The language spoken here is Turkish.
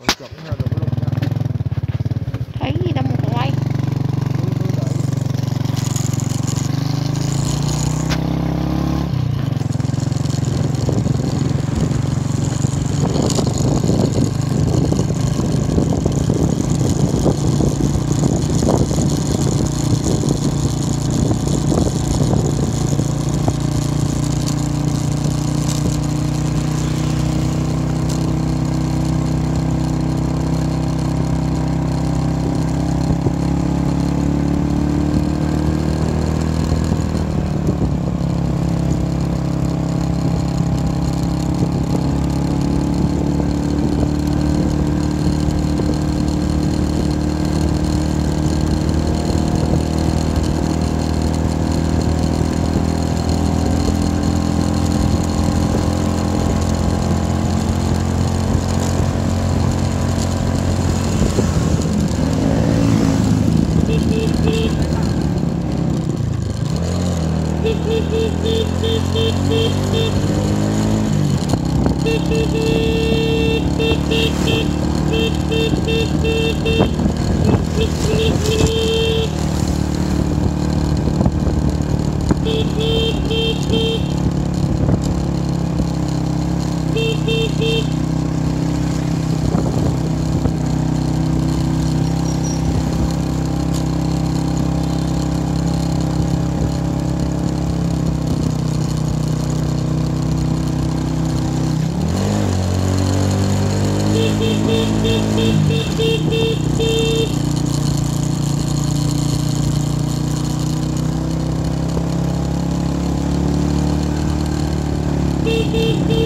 我整一下，就。Beep, beep, beep, beep,